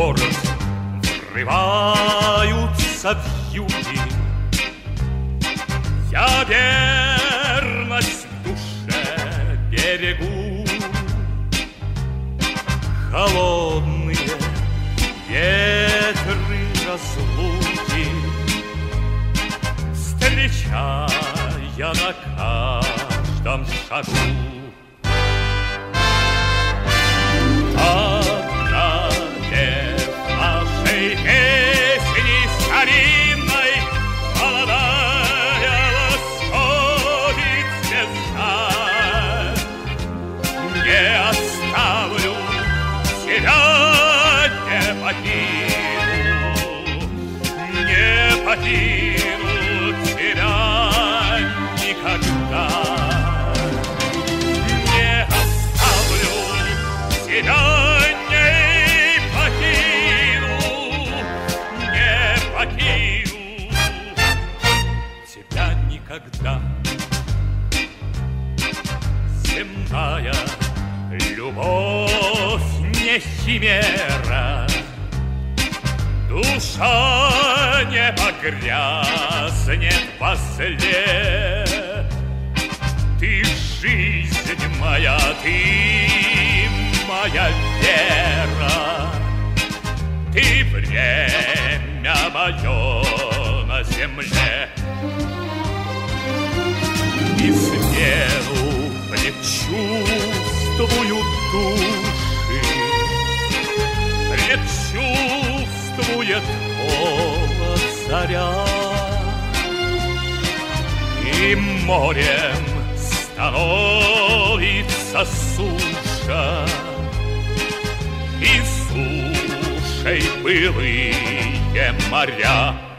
в город врываются вьюги. Я верность в душе берегу. Холодные ветры разлуки, Встречая на каждом шагу. Покину тебя никогда. Не оставлю тебя, не покину, не покину тебя никогда. Земная любовь не химера, Душа не погрязнет во зле. Ты жизнь моя, ты моя вера, Ты время мое на земле. И смену предчувствую души, чувствует голод заря. И морем становится суша, И сушей былые моря.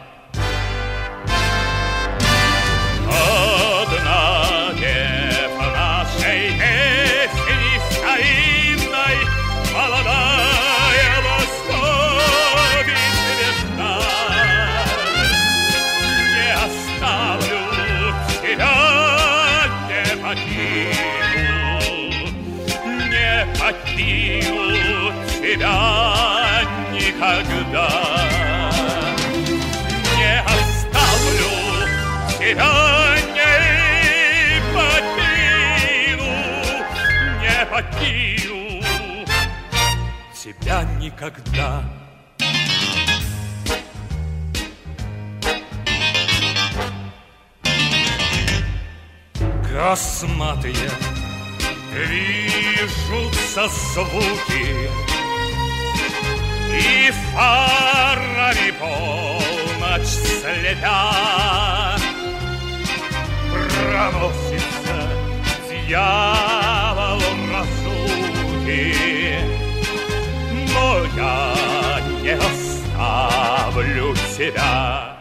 Покину тебя никогда. Не оставлю тебя, не покину, не покину тебя никогда. Косматые Движутся звуки. И фарами полночь слепя Проносится дьяволом разлуки. Но я не оставлю тебя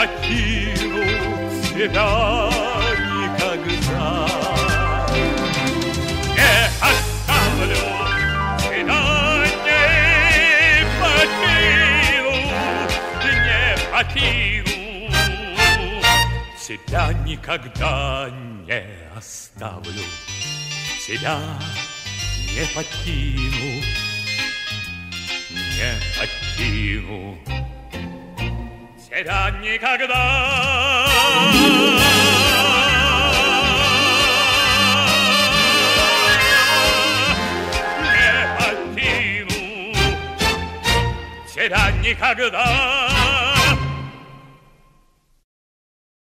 покину тебя никогда. Не оставлю тебя, не покину, не покину. Тебя никогда не оставлю, тебя не покину, не покину тебя никогда. Не покину тебя никогда.